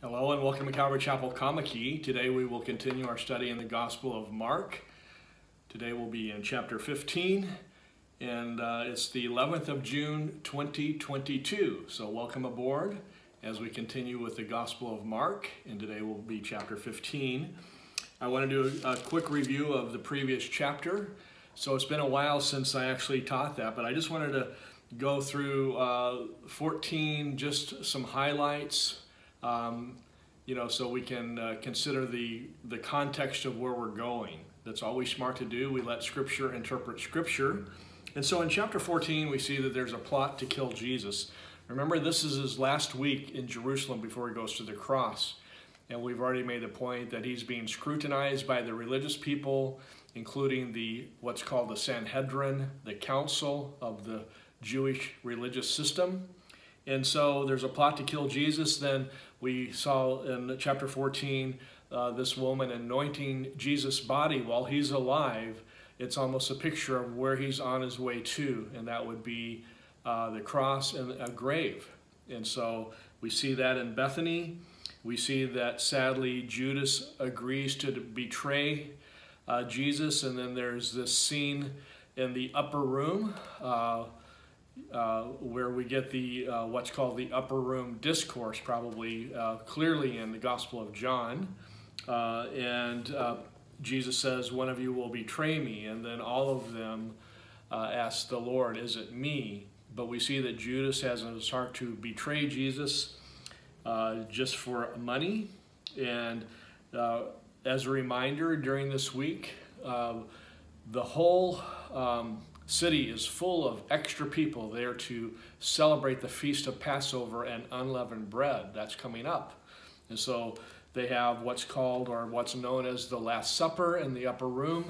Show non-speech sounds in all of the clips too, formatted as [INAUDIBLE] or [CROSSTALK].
Hello and welcome to Calvary Chapel Kamaki. Today we will continue our study in the Gospel of Mark. Today we'll be in chapter 15 and uh, it's the 11th of June 2022. So welcome aboard as we continue with the Gospel of Mark and today will be chapter 15. I want to do a, quick review of the previous chapter. So it's been a while since I actually taught that, but I just wanted to go through uh, 14, just some highlights, um, you know, so we can uh, consider the, the context of where we're going. That's always smart to do. We let Scripture interpret Scripture. And so in chapter 14, we see that there's a plot to kill Jesus. Remember, this is his last week in Jerusalem before he goes to the cross. And we've already made the point that he's being scrutinized by the religious people, including the what's called the Sanhedrin, the council of the Jewish religious system. And so there's a plot to kill Jesus. Then we saw in chapter 14 uh, this woman anointing Jesus' body while he's alive. It's almost a picture of where he's on his way to, and that would be uh, the cross and a grave. And so we see that in Bethany. We see that sadly Judas agrees to betray uh, Jesus, and then there's this scene in the upper room. Uh, where we get the uh, what's called the upper room discourse, probably uh, clearly in the Gospel of John. Uh, and uh, Jesus says, One of you will betray me. And then all of them ask the Lord, Is it me? But we see that Judas has in his heart to betray Jesus just for money. And as a reminder, during this week, the whole um, city is full of extra people there to celebrate the feast of Passover and unleavened bread. That's coming up. And so they have what's called or what's known as the Last Supper in the upper room.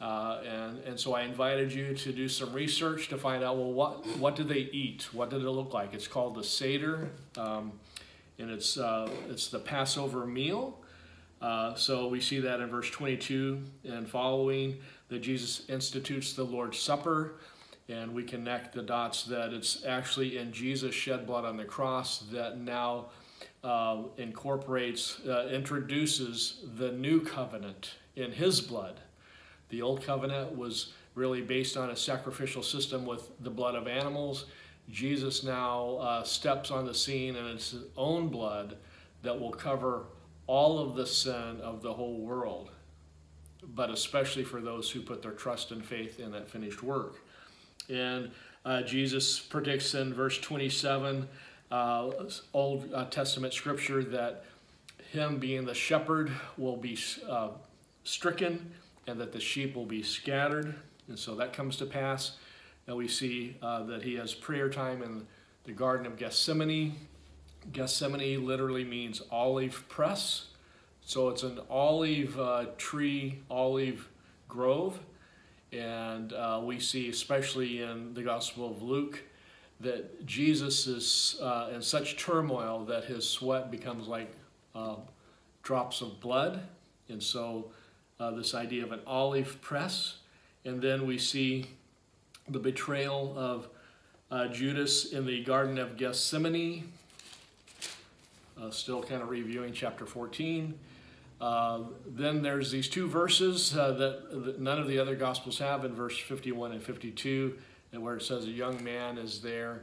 Uh, and, and so I invited you to do some research to find out, well, what, what did they eat? What did it look like? It's called the Seder, um, and it's, uh, it's the Passover meal. Uh, so we see that in verse 22 and following that Jesus institutes the Lord's Supper, and we connect the dots that it's actually in Jesus' shed blood on the cross that now uh, incorporates, uh, introduces the new covenant in his blood. The old covenant was really based on a sacrificial system with the blood of animals. Jesus now uh, steps on the scene and it's his own blood that will cover all of the sin of the whole world, but especially for those who put their trust and faith in that finished work. And uh, Jesus predicts in verse 27, uh, Old uh, Testament scripture, that him being the shepherd will be uh, stricken and that the sheep will be scattered. And so that comes to pass. And we see uh, that he has prayer time in the Garden of Gethsemane Gethsemane literally means olive press. So it's an olive uh, tree, olive grove. And uh, we see, especially in the Gospel of Luke, that Jesus is uh, in such turmoil that his sweat becomes like uh, drops of blood. And so uh, this idea of an olive press. And then we see the betrayal of uh, Judas in the Garden of Gethsemane uh, still kind of reviewing chapter 14. Uh, then there's these two verses uh, that, that, none of the other Gospels have in verse 51 and 52, and where it says a young man is there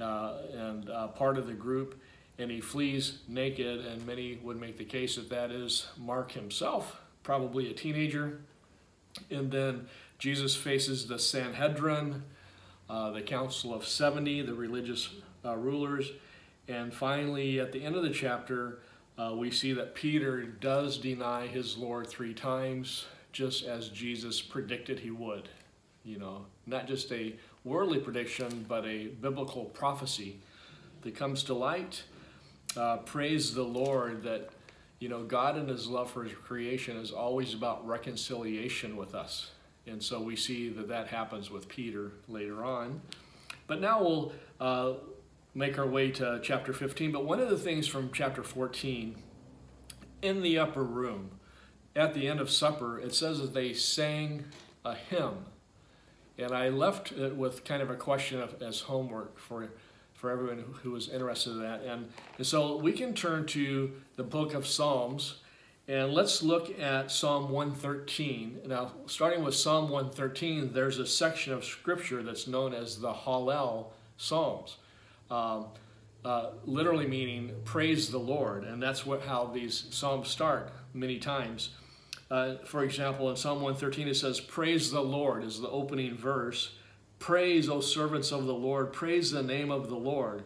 uh, and uh, part of the group, and he flees naked, and many would make the case that that is Mark himself, probably a teenager. And then Jesus faces the Sanhedrin, uh, the Council of 70, the religious rulers, and finally, at the end of the chapter, uh, we see that Peter does deny his Lord three times, just as Jesus predicted he would. You know, not just a worldly prediction, but a biblical prophecy that comes to light. Uh, praise the Lord that, you know, God and his love for his creation is always about reconciliation with us. And so we see that that happens with Peter later on. But now we'll uh, make our way to chapter 15. But one of the things from chapter 14, in the upper room, at the end of supper, it says that they sang a hymn. And I left it with kind of a question of, as homework for, for everyone who is interested in that. And, and so we can turn to the book of Psalms and let's look at Psalm 113. Now, starting with Psalm 113, there's a section of scripture that's known as the Hallel Psalms. Um, uh, literally meaning praise the Lord, and that's what how these psalms start many times. Uh, for example, in Psalm 113 it says, "Praise the Lord" is the opening verse. Praise, O servants of the Lord, praise the name of the Lord.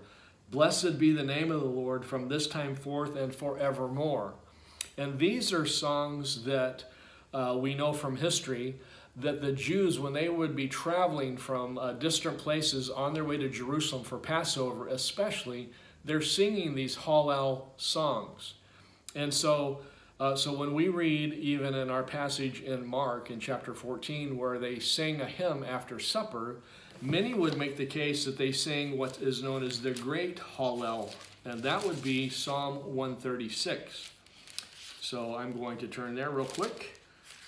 Blessed be the name of the Lord from this time forth and forevermore. And these are songs that uh, we know from history that the Jews, when they would be traveling from uh, distant places on their way to Jerusalem for Passover, especially, they're singing these Hallel songs. And so, uh, so when we read, even in our passage in Mark in chapter 14, where they sing a hymn after supper, many would make the case that they sing what is known as the Great Hallel, and that would be Psalm 136. So I'm going to turn there real quick.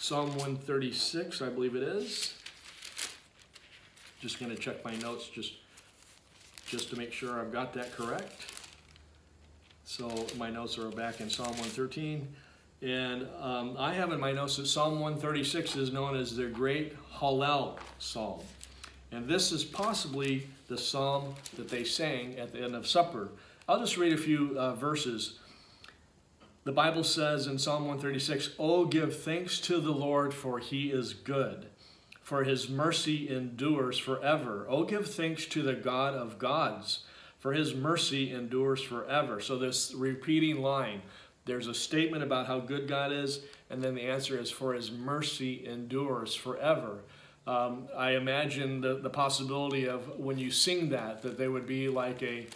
Psalm 136, I believe it is. Just going to check my notes just, just to make sure I've got that correct. So my notes are back in Psalm 113. And um, I have in my notes that Psalm 136 is known as the Great Hallel Psalm. And this is possibly the psalm that they sang at the end of supper. I'll just read a few uh, verses the Bible says in Psalm 136, Oh, give thanks to the Lord, for he is good, for his mercy endures forever. Oh, give thanks to the God of gods, for his mercy endures forever. So, this repeating line, there's a statement about how good God is, and then the answer is, For his mercy endures forever. Um, I imagine the, the possibility of when you sing that, that they would be like a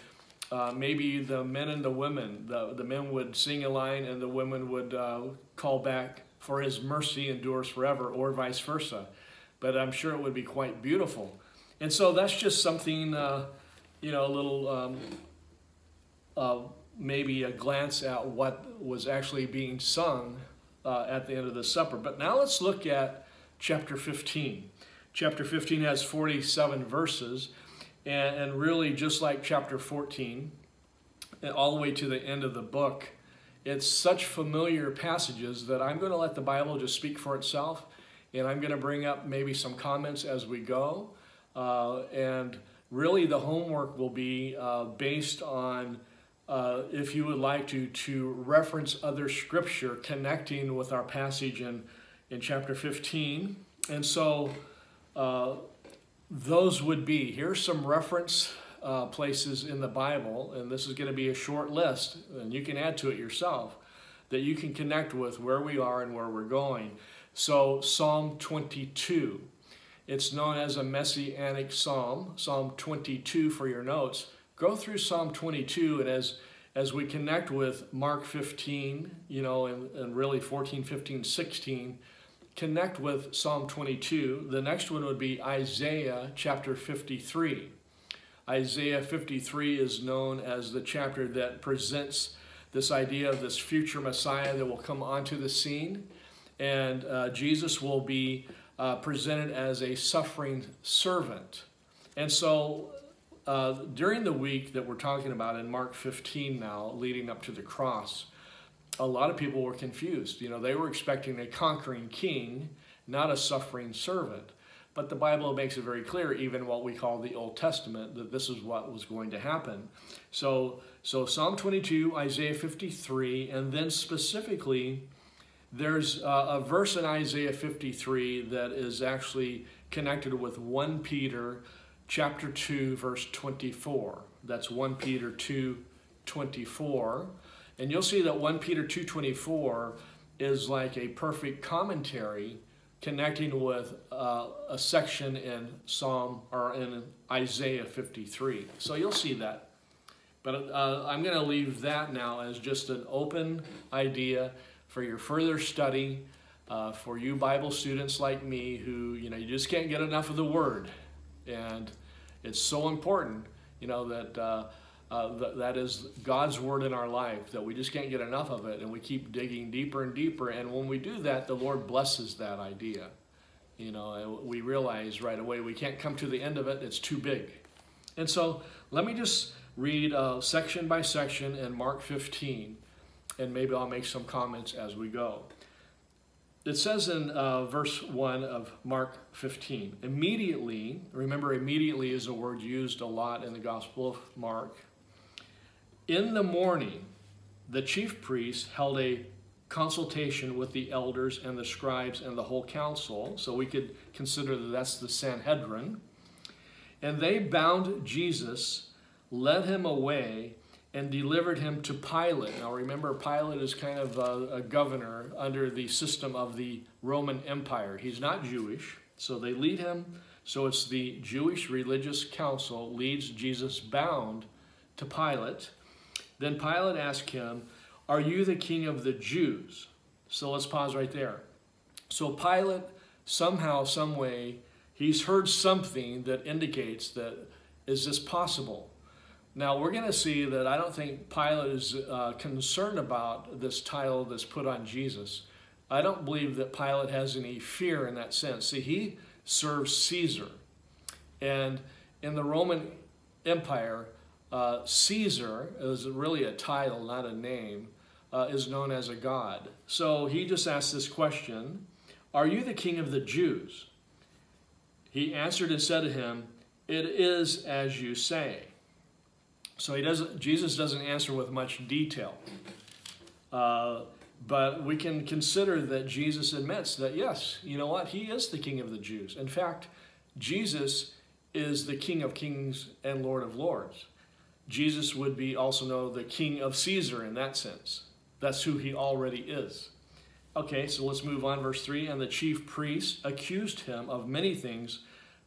uh, maybe the men and the women, the, the men would sing a line and the women would uh, call back, for his mercy endures forever, or vice versa. But I'm sure it would be quite beautiful. And so that's just something, uh, you know, a little, um, uh, maybe a glance at what was actually being sung uh, at the end of the supper. But now let's look at chapter 15. Chapter 15 has 47 verses. And, and really, just like chapter 14, all the way to the end of the book, it's such familiar passages that I'm going to let the Bible just speak for itself. And I'm going to bring up maybe some comments as we go. Uh, and really, the homework will be uh, based on, uh, if you would like to, to reference other scripture connecting with our passage in, in chapter 15. And so, uh, those would be here's some reference uh, places in the Bible, and this is going to be a short list, and you can add to it yourself that you can connect with where we are and where we're going. So, Psalm 22. It's known as a messianic psalm, Psalm 22 for your notes. Go through Psalm 22, and as as we connect with Mark 15, you know, and, and really 14, 15, 16, connect with Psalm 22. The next one would be Isaiah chapter 53. Isaiah 53 is known as the chapter that presents this idea of this future Messiah that will come onto the scene. And uh, Jesus will be uh, presented as a suffering servant. And so uh, during the week that we're talking about in Mark 15 now, leading up to the cross, a lot of people were confused. You know, they were expecting a conquering king, not a suffering servant. But the Bible makes it very clear, even what we call the Old Testament, that this is what was going to happen. So, so Psalm 22, Isaiah 53, and then specifically, there's a, verse in Isaiah 53 that is actually connected with 1 Peter chapter 2, verse 24. That's 1 Peter 2, 24. And you'll see that 1 Peter 2.24 is like a perfect commentary connecting with uh, a section in Psalm or in Isaiah 53. So you'll see that. But uh, I'm going to leave that now as just an open idea for your further study, uh, for you Bible students like me who, you know, you just can't get enough of the Word. And it's so important, you know, that uh, th- that is God's word in our life, that we just can't get enough of it, and we keep digging deeper and deeper. And when we do that, the Lord blesses that idea. You know, we realize right away we can't come to the end of it, it's too big. And so let me just read uh, section by section in Mark 15, and maybe I'll make some comments as we go. It says in uh, verse 1 of Mark 15, immediately, remember, immediately is a word used a lot in the Gospel of Mark. In the morning, the chief priests held a consultation with the elders and the scribes and the whole council. So we could consider that that's the Sanhedrin. And they bound Jesus, led him away, and delivered him to Pilate. Now remember, Pilate is kind of a, a governor under the system of the Roman Empire. He's not Jewish, so they lead him. So it's the Jewish religious council leads Jesus bound to Pilate. Then Pilate asked him, are you the king of the Jews? So let's pause right there. So Pilate, somehow, some way, he's heard something that indicates that is this possible? Now we're going to see that I don't think Pilate is uh, concerned about this title that's put on Jesus. I don't believe that Pilate has any fear in that sense. See, he serves Caesar. And in the Roman Empire, uh, Caesar is really a title, not a name uh, is known as a god. So he just asked this question Are you the king of the Jews? He answered and said to him, It is as you say. So he doesn't, Jesus doesn't answer with much detail. Uh, but we can consider that Jesus admits that, yes, you know what? He is the king of the Jews. In fact, Jesus is the king of kings and lord of lords. Jesus would be also know the king of Caesar in that sense. That's who he already is. Okay, so let's move on. Verse 3 And the chief priests accused him of many things,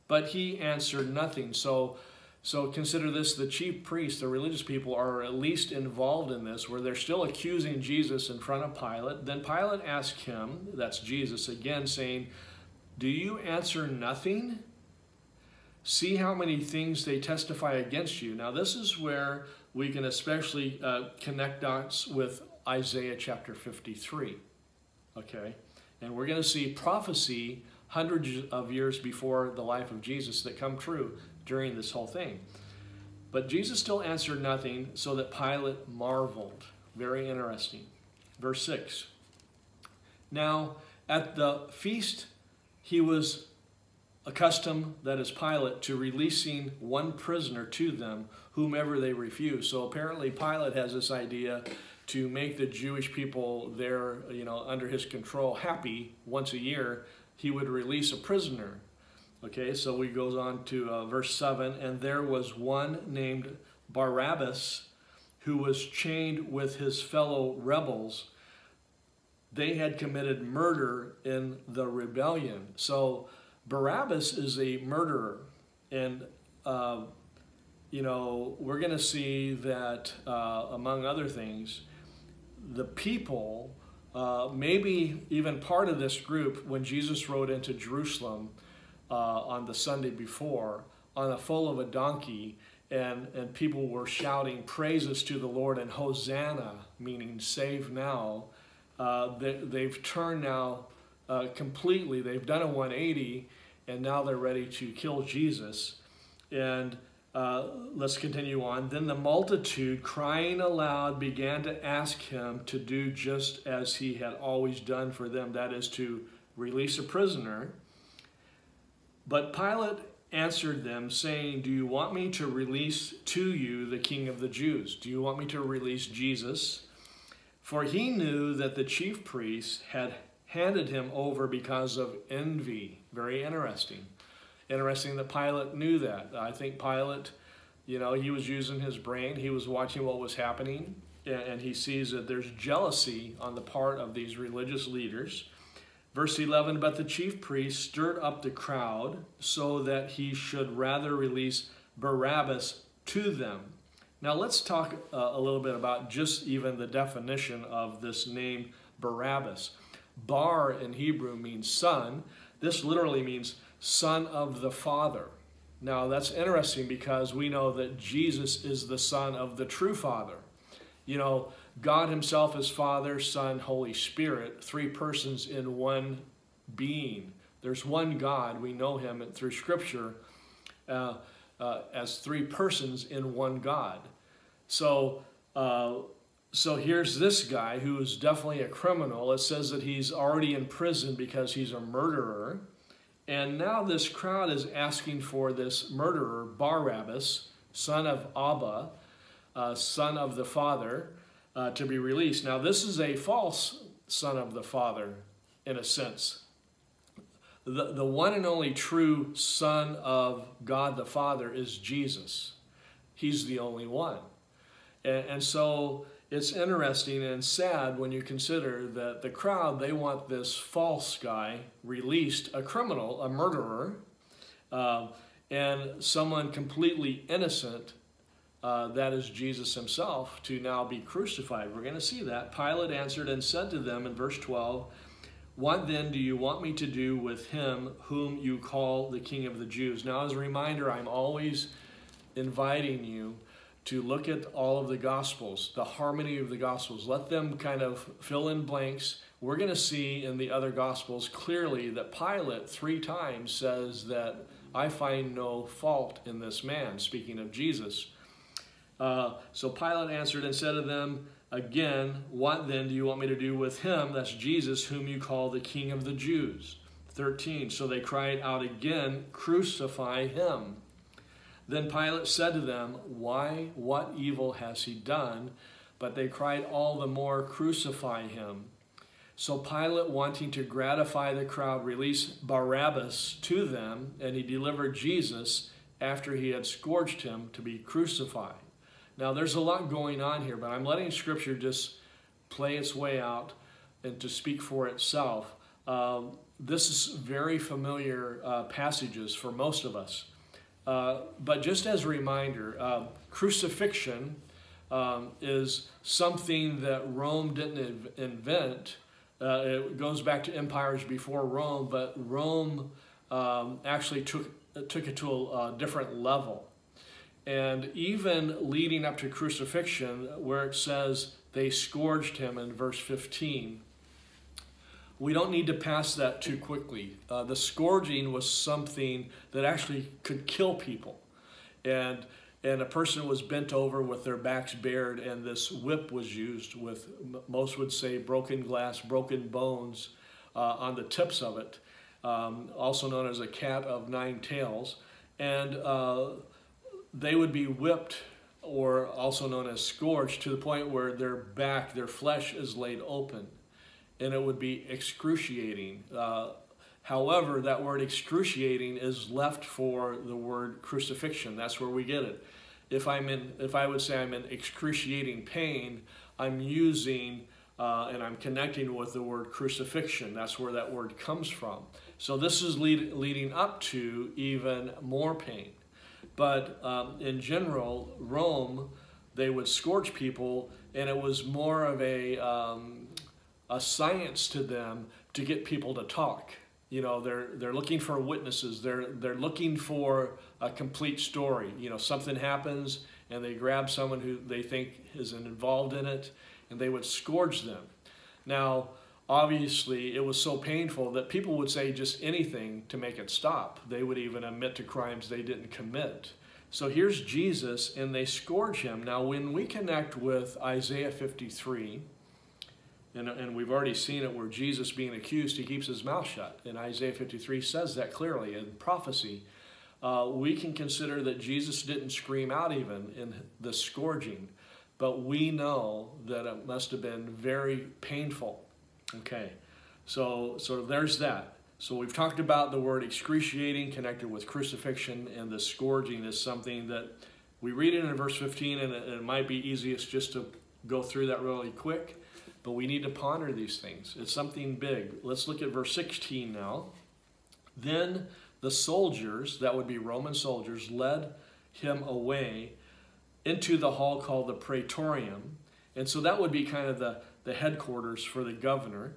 but he answered nothing. So, so consider this the chief priests, the religious people, are at least involved in this, where they're still accusing Jesus in front of Pilate. Then Pilate asked him, that's Jesus again, saying, Do you answer nothing? See how many things they testify against you. Now, this is where we can especially uh, connect dots with Isaiah chapter 53. Okay? And we're going to see prophecy hundreds of years before the life of Jesus that come true during this whole thing. But Jesus still answered nothing, so that Pilate marveled. Very interesting. Verse 6. Now, at the feast, he was accustomed, that is Pilate, to releasing one prisoner to them, whomever they refuse. So apparently, Pilate has this idea to make the Jewish people there, you know, under his control happy once a year, he would release a prisoner. Okay, so he goes on to uh, verse 7 and there was one named Barabbas who was chained with his fellow rebels. They had committed murder in the rebellion. So Barabbas is a murderer. And, uh, you know, we're going to see that, uh, among other things, the people, uh, maybe even part of this group, when Jesus rode into Jerusalem uh, on the Sunday before, on a foal of a donkey, and, and people were shouting praises to the Lord and Hosanna, meaning save now. Uh, they, they've turned now uh, completely, they've done a 180, and now they're ready to kill Jesus. And uh, let's continue on. Then the multitude, crying aloud, began to ask him to do just as he had always done for them, that is, to release a prisoner. But Pilate answered them, saying, Do you want me to release to you the king of the Jews? Do you want me to release Jesus? For he knew that the chief priests had handed him over because of envy. Very interesting. Interesting that Pilate knew that. I think Pilate, you know, he was using his brain. He was watching what was happening, and he sees that there's jealousy on the part of these religious leaders. Verse 11, but the chief priest stirred up the crowd so that he should rather release Barabbas to them. Now let's talk uh, a little bit about just even the definition of this name Barabbas. Bar in Hebrew means son. This literally means son of the Father. Now that's interesting because we know that Jesus is the son of the true Father. You know, God himself is Father, Son, Holy Spirit, three persons in one being. There's one God. We know him through Scripture uh, uh, as three persons in one God. so, uh, so here's this guy who is definitely a criminal. It says that he's already in prison because he's a murderer. And now this crowd is asking for this murderer, Barabbas, son of Abba, uh, son of the Father, uh, to be released. Now, this is a false son of the Father, in a sense. The, the one and only true son of God the Father is Jesus. He's the only one. And, and so it's interesting and sad when you consider that the crowd, they want this false guy released, a criminal, a murderer, uh, and someone completely innocent, uh, that is Jesus himself, to now be crucified. We're going to see that. Pilate answered and said to them in verse 12, What then do you want me to do with him whom you call the King of the Jews? Now, as a reminder, I'm always inviting you to look at all of the Gospels, the harmony of the Gospels. Let them kind of fill in blanks. We're going to see in the other Gospels clearly that Pilate three times says that I find no fault in this man, speaking of Jesus. Uh, so Pilate answered and said to them, Again, what then do you want me to do with him, that's Jesus, whom you call the King of the Jews? 13. So they cried out again, Crucify him. Then Pilate said to them, Why, what evil has he done? But they cried all the more, Crucify him. So Pilate, wanting to gratify the crowd, released Barabbas to them, and he delivered Jesus after he had scourged him to be crucified. Now, there's a lot going on here, but I'm letting Scripture just play its way out and to speak for itself. Um, this is very familiar uh, passages for most of us. Uh, but just as a reminder, uh, crucifixion um, is something that Rome didn't invent. Uh, it goes back to empires before Rome, but Rome um, actually took, took it to a, a different level. And even leading up to crucifixion, where it says they scourged him in verse 15, we don't need to pass that too quickly. Uh, the scourging was something that actually could kill people. And, and a person was bent over with their backs bared, and this whip was used with, most would say, broken glass, broken bones uh, on the tips of it, um, also known as a cat of nine tails. And uh, they would be whipped or also known as scourged to the point where their back, their flesh is laid open and it would be excruciating. Uh, however, that word excruciating is left for the word crucifixion. That's where we get it. If I'm in, if I would say I'm in excruciating pain, I'm using uh, and I'm connecting with the word crucifixion. That's where that word comes from. So this is lead, leading up to even more pain. But um, in general, Rome, they would scourge people, and it was more of a um, a science to them to get people to talk. You know, they're they're looking for witnesses. They're they're looking for a complete story. You know, something happens and they grab someone who they think is involved in it, and they would scourge them. Now, obviously, it was so painful that people would say just anything to make it stop. They would even admit to crimes they didn't commit. So here's Jesus, and they scourge him. Now, when we connect with Isaiah 53, and, and we've already seen it where Jesus being accused, he keeps his mouth shut. And Isaiah 53 says that clearly in prophecy. Uh, we can consider that Jesus didn't scream out even in the scourging, but we know that it must have been very painful. Okay, so, so there's that. So we've talked about the word excruciating connected with crucifixion, and the scourging is something that we read it in verse 15, and it, it might be easiest just to go through that really quick. But we need to ponder these things. It's something big. Let's look at verse 16 now. Then the soldiers, that would be Roman soldiers, led him away into the hall called the Praetorium. And so that would be kind of the, the headquarters for the governor.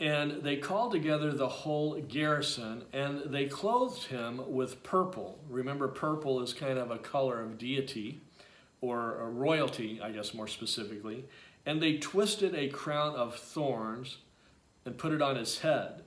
And they called together the whole garrison and they clothed him with purple. Remember, purple is kind of a color of deity or royalty, I guess more specifically. And they twisted a crown of thorns and put it on his head.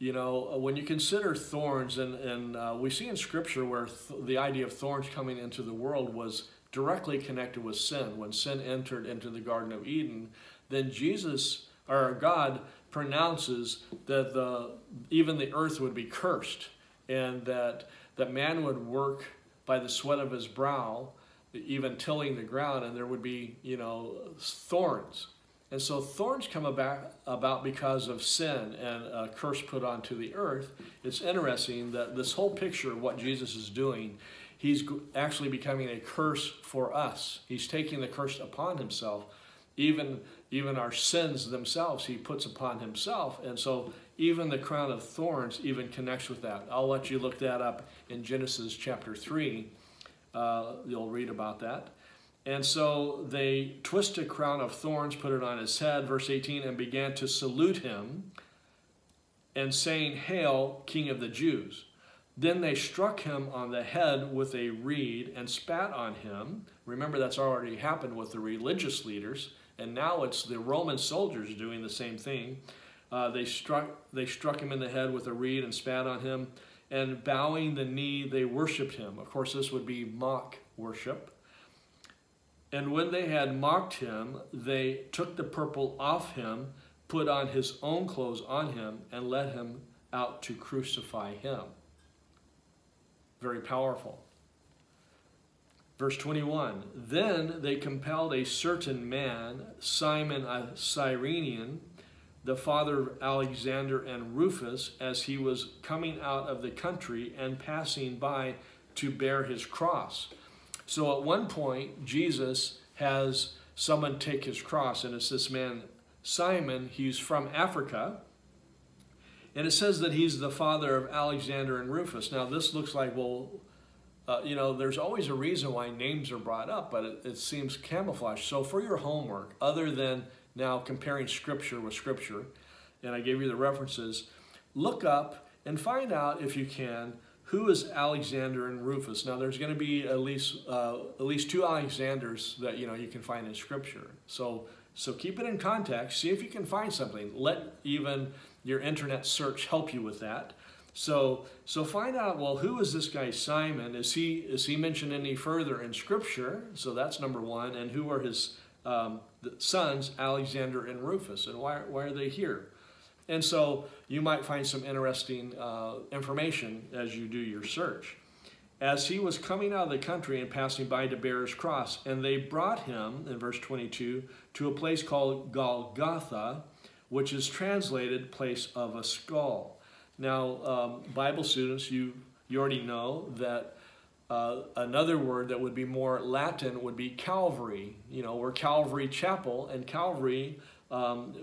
You know, uh, when you consider thorns, and, and uh, we see in Scripture where th the idea of thorns coming into the world was directly connected with sin. When sin entered into the Garden of Eden, then Jesus, or God, pronounces that the even the earth would be cursed, and that that man would work by the sweat of his brow, even tilling the ground, and there would be you know thorns. And so thorns come about, about because of sin and a curse put onto the earth. It's interesting that this whole picture of what Jesus is doing he's actually becoming a curse for us. He's taking the curse upon himself. Even, even our sins themselves, he puts upon himself. And so even the crown of thorns even connects with that. I'll let you look that up in Genesis chapter 3. Uh, you'll read about that. And so they twist a crown of thorns, put it on his head, verse 18, and began to salute him and saying, Hail, King of the Jews. Then they struck him on the head with a reed and spat on him. Remember, that's already happened with the religious leaders, and now it's the Roman soldiers doing the same thing. Uh, they, struck, they struck him in the head with a reed and spat on him, and bowing the knee, they worshiped him. Of course, this would be mock worship. And when they had mocked him, they took the purple off him, put on his own clothes on him, and led him out to crucify him very powerful. Verse 21 Then they compelled a certain man, Simon a Cyrenian, the father of Alexander and Rufus, as he was coming out of the country and passing by to bear his cross. So at one point, Jesus has someone take his cross, and it's this man, Simon. He's from Africa. And it says that he's the father of Alexander and Rufus. Now, this looks like, well, uh, you know, there's always a reason why names are brought up, but it, it seems camouflage. So, for your homework, other than now comparing scripture with scripture, and I gave you the references, look up and find out if you can who is Alexander and Rufus. Now, there's going to be at least uh, at least two Alexanders that you know you can find in Scripture. So so keep it in context. See if you can find something. Let even your internet search help you with that. So, so find out, well, who is this guy Simon? Is he, is he mentioned any further in Scripture? So that's number one. And who are his um, sons, Alexander and Rufus? And why, why are they here? And so you might find some interesting uh, information as you do your search. As he was coming out of the country and passing by to Bear's Cross, and they brought him, in verse 22, to a place called Golgotha, which is translated place of a skull. Now, um, Bible students, you, you already know that uh, another word that would be more Latin would be Calvary. You know, we're Calvary Chapel, and Calvary um,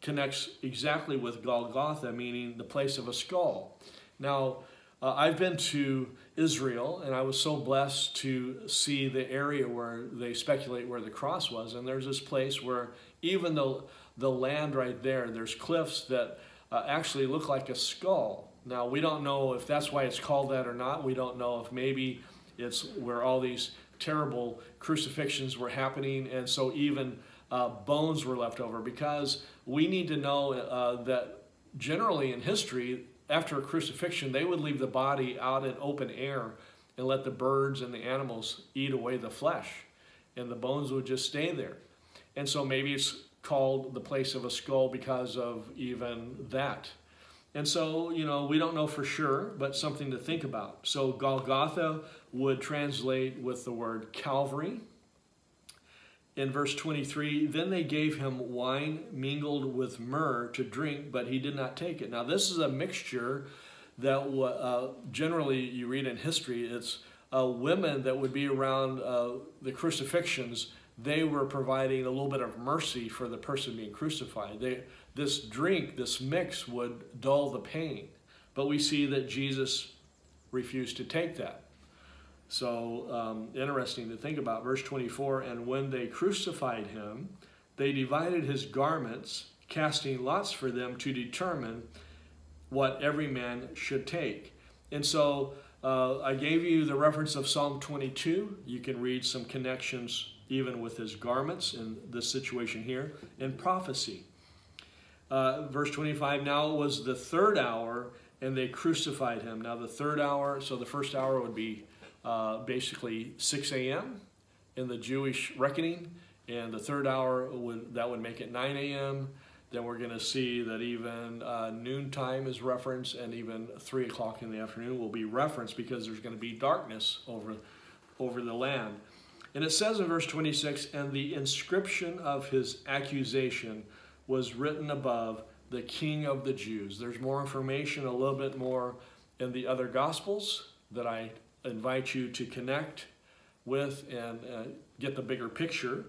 connects exactly with Golgotha, meaning the place of a skull. Now, uh, I've been to Israel, and I was so blessed to see the area where they speculate where the cross was. And there's this place where even though the land right there. There's cliffs that uh, actually look like a skull. Now, we don't know if that's why it's called that or not. We don't know if maybe it's where all these terrible crucifixions were happening, and so even uh, bones were left over because we need to know uh, that generally in history, after a crucifixion, they would leave the body out in open air and let the birds and the animals eat away the flesh, and the bones would just stay there. And so maybe it's called the place of a skull because of even that. And so, you know, we don't know for sure, but something to think about. So, Golgotha would translate with the word Calvary. In verse 23, then they gave him wine mingled with myrrh to drink, but he did not take it. Now, this is a mixture that uh, generally you read in history, it's uh, women that would be around uh, the crucifixions they were providing a little bit of mercy for the person being crucified. They, this drink, this mix would dull the pain. But we see that Jesus refused to take that. So um, interesting to think about. Verse 24 And when they crucified him, they divided his garments, casting lots for them to determine what every man should take. And so uh, I gave you the reference of Psalm 22. You can read some connections even with his garments in this situation here, and prophecy. Uh, verse 25 Now it was the third hour, and they crucified him. Now, the third hour, so the first hour would be uh, basically 6 a.m., in the Jewish reckoning, and the third hour would that would make it 9 a.m. Then we're going to see that even uh, noontime is referenced, and even three o'clock in the afternoon will be referenced because there's going to be darkness over over the land. And it says in verse 26, and the inscription of his accusation was written above the King of the Jews. There's more information, a little bit more in the other Gospels that I invite you to connect with and uh, get the bigger picture.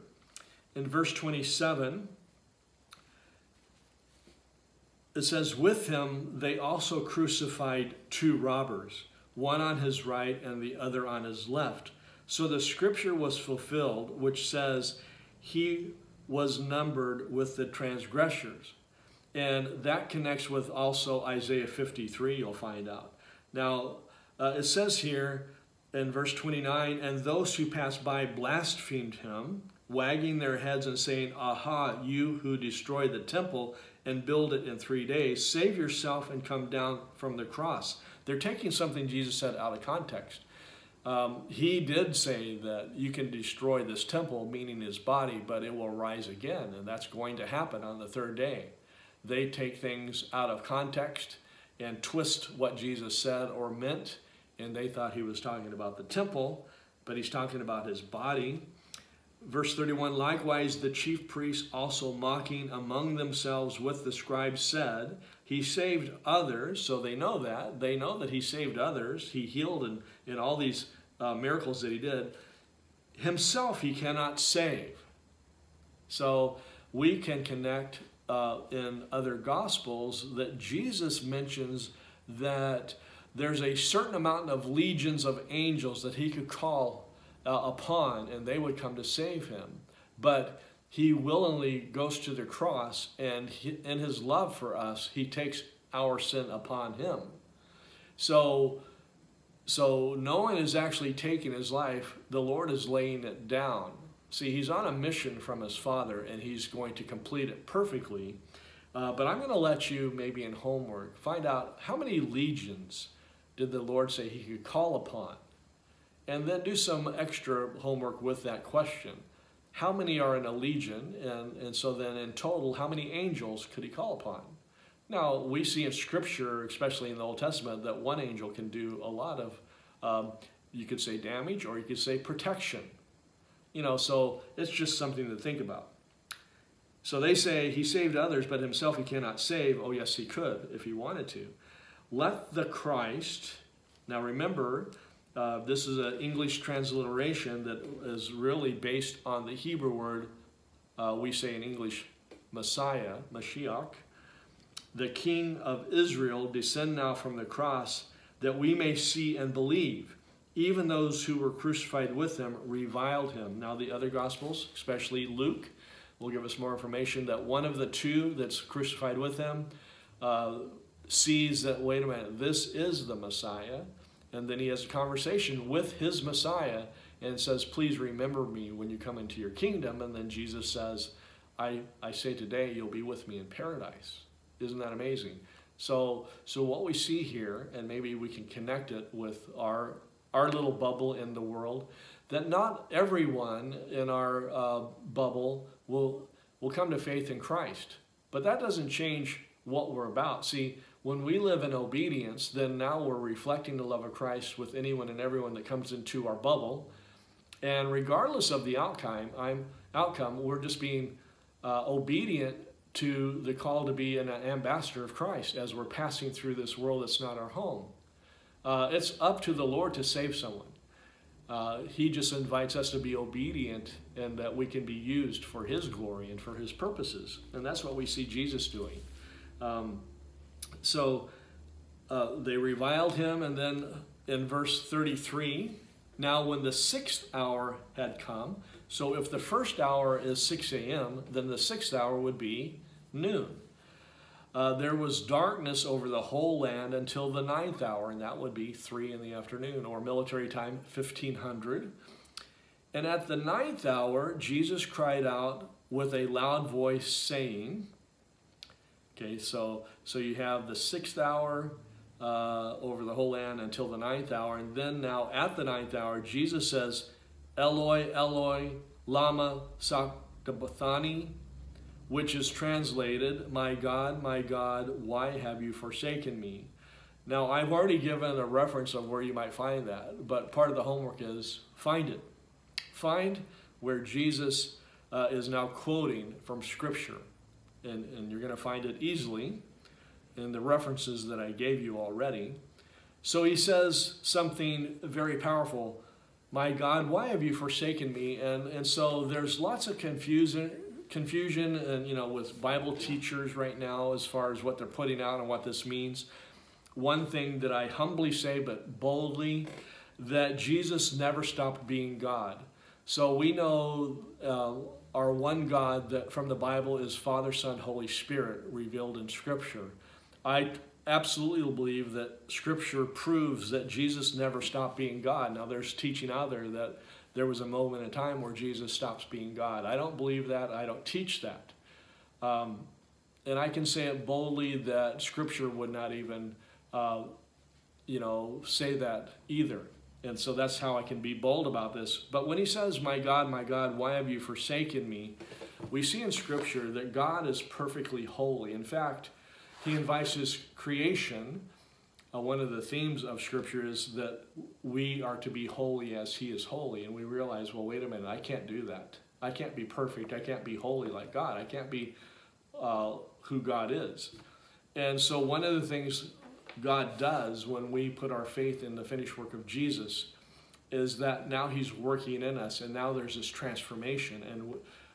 In verse 27, it says, With him they also crucified two robbers, one on his right and the other on his left. So the scripture was fulfilled, which says, He was numbered with the transgressors. And that connects with also Isaiah 53, you'll find out. Now, uh, it says here in verse 29 And those who passed by blasphemed him, wagging their heads and saying, Aha, you who destroy the temple and build it in three days, save yourself and come down from the cross. They're taking something Jesus said out of context. Um, he did say that you can destroy this temple, meaning his body, but it will rise again, and that's going to happen on the third day. They take things out of context and twist what Jesus said or meant, and they thought he was talking about the temple, but he's talking about his body. Verse 31 Likewise, the chief priests also mocking among themselves with the scribes said, He saved others, so they know that. They know that He saved others. He healed and in all these uh, miracles that He did. Himself He cannot save. So we can connect uh, in other Gospels that Jesus mentions that there's a certain amount of legions of angels that He could call uh, upon and they would come to save him. But he willingly goes to the cross and he, in his love for us, he takes our sin upon him. So, so no one is actually taking his life. The Lord is laying it down. See, he's on a mission from his Father and he's going to complete it perfectly. Uh, but I'm going to let you, maybe in homework, find out how many legions did the Lord say he could call upon? And then do some extra homework with that question. How many are in a legion? And, and so then in total, how many angels could he call upon? Now, we see in Scripture, especially in the Old Testament, that one angel can do a lot of, um, you could say damage or you could say protection. You know, so it's just something to think about. So they say he saved others, but himself he cannot save. Oh, yes, he could if he wanted to. Let the Christ, now remember, uh, this is an English transliteration that is really based on the Hebrew word uh, we say in English, Messiah, Mashiach. The King of Israel descend now from the cross that we may see and believe. Even those who were crucified with him reviled him. Now, the other Gospels, especially Luke, will give us more information that one of the two that's crucified with him uh, sees that, wait a minute, this is the Messiah. And then he has a conversation with his Messiah and says, Please remember me when you come into your kingdom. And then Jesus says, I, I say today you'll be with me in paradise. Isn't that amazing? So, so what we see here, and maybe we can connect it with our, our little bubble in the world, that not everyone in our uh, bubble will, will come to faith in Christ. But that doesn't change what we're about. See, when we live in obedience, then now we're reflecting the love of Christ with anyone and everyone that comes into our bubble. And regardless of the outcome, I'm outcome, we're just being uh, obedient to the call to be an ambassador of Christ as we're passing through this world that's not our home. Uh, it's up to the Lord to save someone. Uh, he just invites us to be obedient and that we can be used for His glory and for His purposes. And that's what we see Jesus doing. Um, so uh, they reviled him, and then in verse 33, now when the sixth hour had come, so if the first hour is 6 a.m., then the sixth hour would be noon. Uh, there was darkness over the whole land until the ninth hour, and that would be 3 in the afternoon, or military time 1500. And at the ninth hour, Jesus cried out with a loud voice, saying, Okay, so so you have the sixth hour uh, over the whole land until the ninth hour, and then now at the ninth hour, Jesus says, Eloi, Eloi, Lama Sabachthani, which is translated, My God, my God, why have you forsaken me? Now, I've already given a reference of where you might find that, but part of the homework is find it. Find where Jesus uh, is now quoting from Scripture. And, and you're going to find it easily in the references that I gave you already. So he says something very powerful My God, why have you forsaken me? And, and so there's lots of confusion, confusion and, you know, with Bible teachers right now as far as what they're putting out and what this means one thing that I humbly say but boldly that Jesus never stopped being God. So we know uh, our one God that from the Bible is Father, Son, Holy Spirit revealed in Scripture. I absolutely believe that Scripture proves that Jesus never stopped being God. Now there's teaching out there that there was a moment in time where Jesus stops being God. I don't believe that. I don't teach that. Um, and I can say it boldly that Scripture would not even uh, you know, say that either. And so that's how I can be bold about this. But when he says, My God, my God, why have you forsaken me? We see in Scripture that God is perfectly holy. In fact, he invites his creation. Uh, one of the themes of Scripture is that we are to be holy as he is holy. And we realize, well, wait a minute, I can't do that. I can't be perfect. I can't be holy like God. I can't be uh, who God is. And so, one of the things God does when we put our faith in the finished work of Jesus is that now He's working in us, and now there's this transformation. And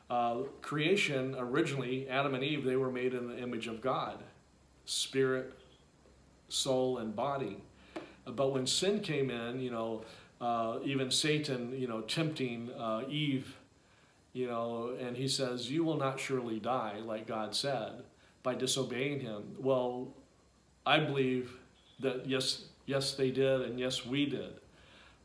uh, creation, originally, Adam and Eve, they were made in the image of God spirit, soul, and body. But when sin came in, you know, uh, even Satan, you know, tempting uh, Eve, you know, and he says, You will not surely die, like God said, by disobeying him. Well, I believe that yes, yes, they did, and yes, we did.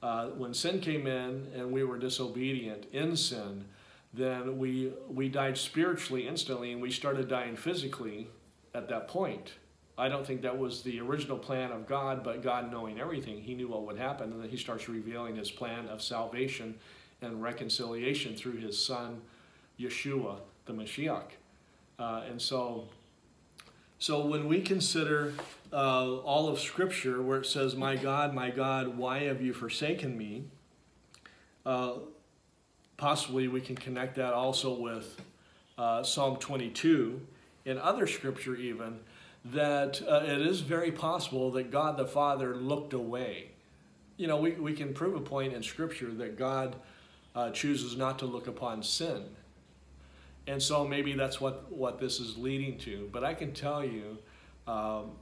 Uh, when sin came in and we were disobedient in sin, then we we died spiritually instantly, and we started dying physically at that point. I don't think that was the original plan of God, but God knowing everything, He knew what would happen, and then He starts revealing His plan of salvation and reconciliation through His Son, Yeshua, the Mashiach. Uh, and so so when we consider uh, all of Scripture, where it says, My God, my God, why have you forsaken me? Uh, possibly we can connect that also with uh, Psalm 22 and other Scripture, even, that uh, it is very possible that God the Father looked away. You know, we, we can prove a point in Scripture that God uh, chooses not to look upon sin. And so maybe that's what, what this is leading to. But I can tell you um,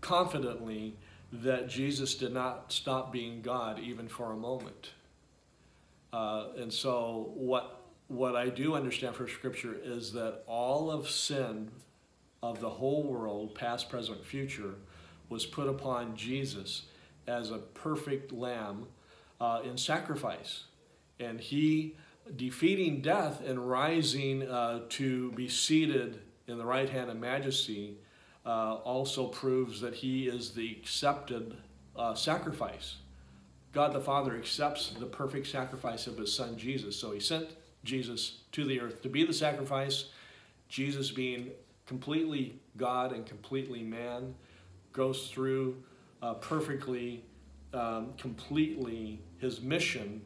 confidently that Jesus did not stop being God even for a moment. Uh, and so what, what I do understand from Scripture is that all of sin of the whole world, past, present, future, was put upon Jesus as a perfect lamb uh, in sacrifice. And he defeating death and rising uh, to be seated in the right hand of majesty uh, also proves that he is the accepted uh, sacrifice. God the Father accepts the perfect sacrifice of his son Jesus. So he sent Jesus to the earth to be the sacrifice. Jesus, being completely God and completely man, goes through uh, perfectly, um, completely his mission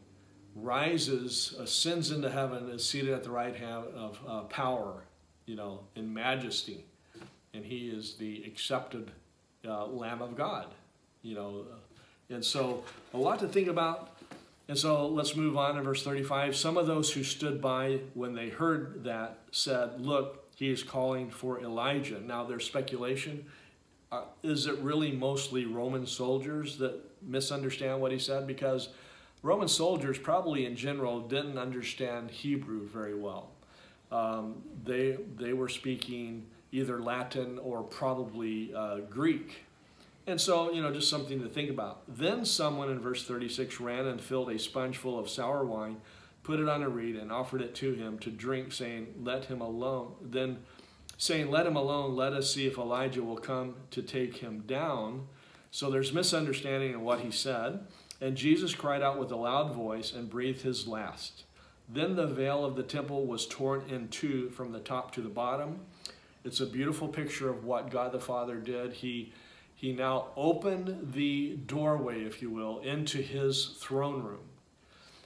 rises, ascends into heaven, is seated at the right hand of uh, power, you know, in majesty. And he is the accepted uh, Lamb of God, you know. And so, a lot to think about. And so, let's move on to verse 35. Some of those who stood by when they heard that said, Look, he is calling for Elijah. Now, there's speculation. Uh, is it really mostly Roman soldiers that misunderstand what he said? Because Roman soldiers probably in general didn't understand Hebrew very well. Um, they, they were speaking either Latin or probably uh, Greek. And so, you know, just something to think about. Then someone in verse 36 ran and filled a sponge full of sour wine, put it on a reed, and offered it to him to drink, saying, Let him alone. Then saying, Let him alone, let us see if Elijah will come to take him down. So there's misunderstanding in what he said. And Jesus cried out with a loud voice and breathed his last. Then the veil of the temple was torn in two from the top to the bottom. It's a beautiful picture of what God the Father did. He, he now opened the doorway, if you will, into his throne room.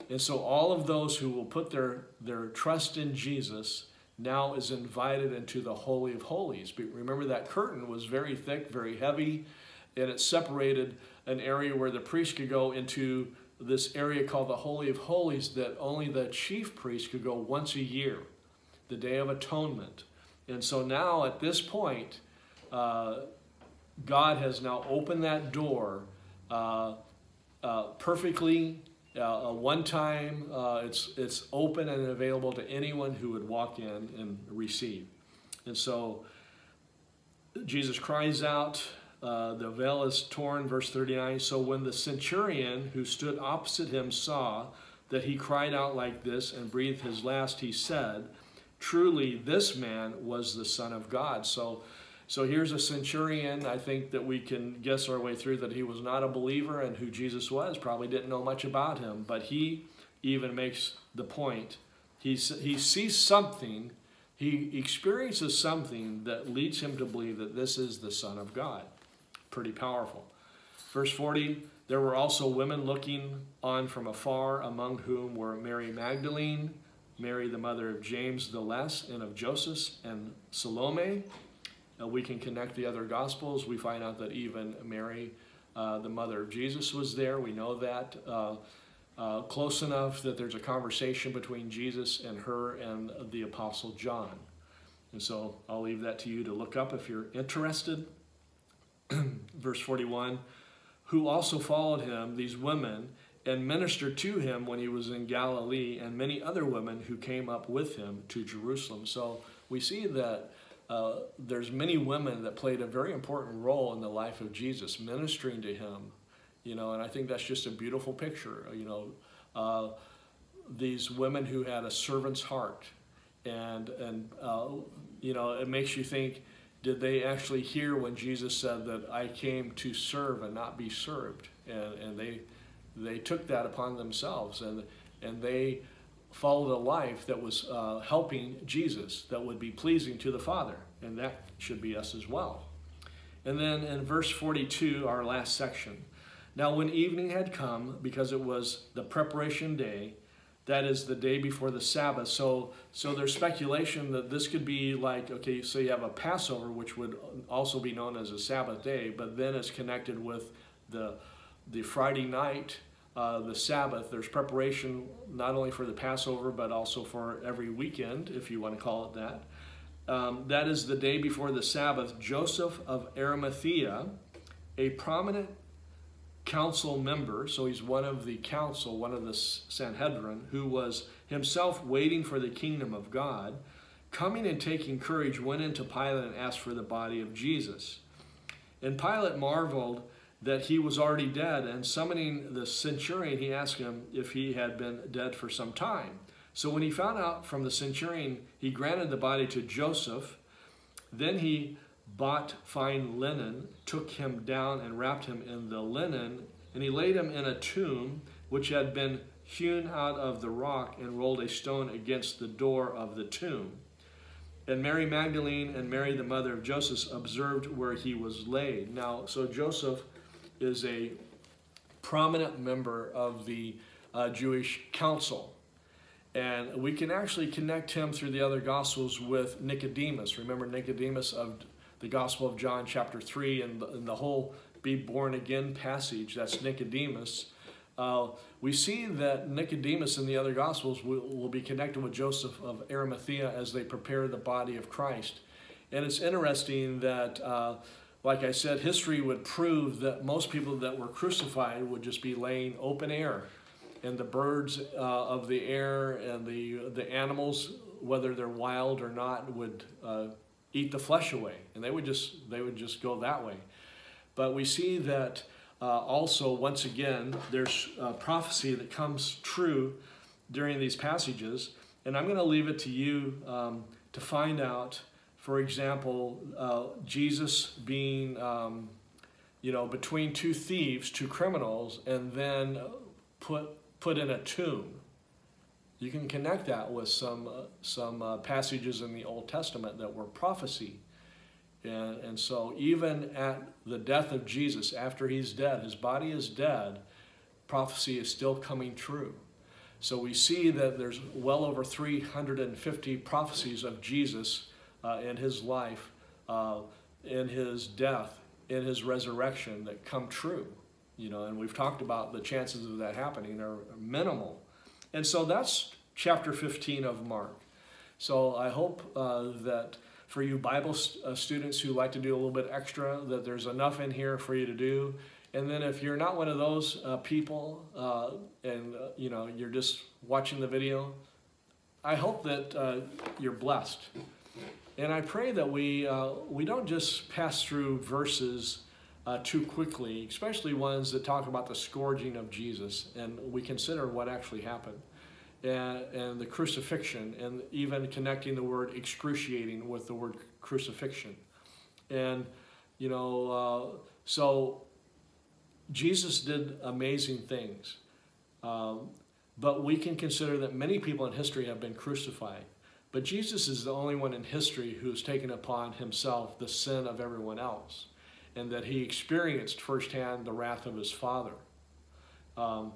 And so all of those who will put their, their trust in Jesus now is invited into the Holy of Holies. But remember that curtain was very thick, very heavy, and it separated an area where the priest could go into this area called the Holy of Holies that only the chief priest could go once a year, the Day of Atonement. And so now at this point, uh, God has now opened that door uh, uh, perfectly. Uh, one time, uh, it's it's open and available to anyone who would walk in and receive. And so Jesus cries out, uh, the veil is torn, verse 39. So when the centurion who stood opposite him saw that he cried out like this and breathed his last, he said, Truly, this man was the Son of God. So, so here's a centurion. I think that we can guess our way through that he was not a believer and who Jesus was, probably didn't know much about him, but he even makes the point. He, he sees something, he experiences something that leads him to believe that this is the Son of God pretty powerful. Verse 40 There were also women looking on from afar, among whom were Mary Magdalene, Mary, the mother of James the Less, and of Joseph, and Salome. Uh, we can connect the other Gospels. We find out that even Mary, uh, the mother of Jesus, was there. We know that. Uh, uh, close enough that there's a conversation between Jesus and her and the Apostle John. And so I'll leave that to you to look up if you're interested. [CLEARS THROAT] verse 41, who also followed him, these women, and ministered to him when he was in Galilee, and many other women who came up with him to Jerusalem. So we see that uh, there's many women that played a very important role in the life of Jesus, ministering to him. You know, and I think that's just a beautiful picture. You know, uh, these women who had a servant's heart, and and uh, you know, it makes you think did they actually hear when Jesus said that I came to serve and not be served? And, and they, they took that upon themselves and, and they followed a life that was uh, helping Jesus, that would be pleasing to the Father. And that should be us as well. And then in verse 42, our last section. Now, when evening had come, because it was the preparation day, that is the day before the Sabbath. So, so there's speculation that this could be like, okay, so you have a Passover, which would also be known as a Sabbath day, but then it's connected with the, the Friday night, uh, the Sabbath. There's preparation not only for the Passover, but also for every weekend, if you want to call it that. Um, that is the day before the Sabbath. Joseph of Arimathea, a prominent council member, so he's one of the council, one of the Sanhedrin, who was himself waiting for the kingdom of God, coming and taking courage, went into Pilate and asked for the body of Jesus. And Pilate marveled that he was already dead, and summoning the centurion, he asked him if he had been dead for some time. So when he found out from the centurion, he granted the body to Joseph. Then he bought fine linen, took him down and wrapped him in the linen, and he laid him in a tomb which had been hewn out of the rock and rolled a stone against the door of the tomb. And Mary Magdalene and Mary, the mother of Joseph, observed where he was laid. Now, so Joseph is a prominent member of the uh, Jewish council. And we can actually connect him through the other Gospels with Nicodemus. Remember Nicodemus of the Gospel of John, chapter 3, and the, and the whole be born again passage, that's Nicodemus. Uh, we see that Nicodemus in the other Gospels will, will be connected with Joseph of Arimathea as they prepare the body of Christ. And it's interesting that, uh, like I said, history would prove that most people that were crucified would just be laying open air. And the birds uh, of the air and the, the animals, whether they're wild or not, would uh, eat the flesh away, and they would just they would just go that way. But we see that uh, also once again there's prophecy that comes true during these passages, and I'm going to leave it to you um, to find out. For example, uh, Jesus being um, you know, between two thieves, two criminals, and then put put in a tomb. You can connect that with some uh, some uh, passages in the Old Testament that were prophecy. And, and so even at the death of Jesus, after he's dead, his body is dead, prophecy is still coming true. So we see that there's well over 350 prophecies of Jesus uh, in his life, uh, in his death, in his resurrection that come true. You know, and we've talked about the chances of that happening are minimal. And so that's chapter 15 of Mark. So I hope uh, that for you Bible st uh, students who like to do a little bit extra, that there's enough in here for you to do. And then if you're not one of those uh, people uh, and uh, you know you're just watching the video, I hope that uh, you're blessed. And I pray that we, we don't just pass through verses uh, too quickly, especially ones that talk about the scourging of Jesus, and we consider what actually happened. And, and the crucifixion, and even connecting the word excruciating with the word crucifixion. And, you know, uh, so Jesus did amazing things. Um, but we can consider that many people in history have been crucified. But Jesus is the only one in history who has taken upon himself the sin of everyone else, and that he experienced firsthand the wrath of his Father. Um,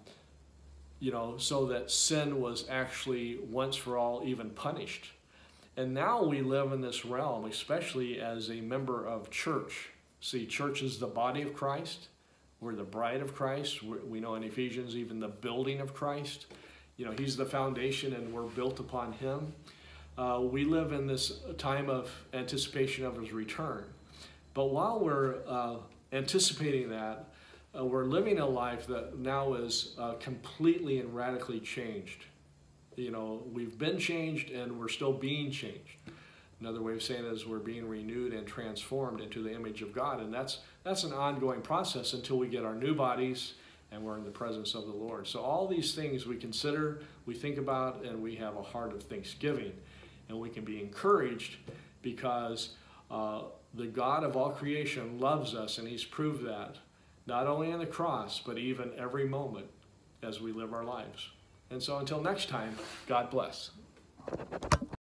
you know, so that sin was actually once for all even punished. And now we live in this realm, especially as a member of church. See, church is the body of Christ. We're the bride of Christ. We know in Ephesians, even the building of Christ. You know, he's the foundation and we're built upon him. Uh, we live in this time of anticipation of his return. But while we're uh, anticipating that, uh, we're living a life that now is uh, completely and radically changed. You know, we've been changed and we're still being changed. Another way of saying it is we're being renewed and transformed into the image of God. And that's, that's an ongoing process until we get our new bodies and we're in the presence of the Lord. So all these things we consider, we think about, and we have a heart of thanksgiving and we can be encouraged because uh, the God of all creation loves us, and He's proved that not only on the cross, but even every moment as we live our lives. And so until next time, God bless.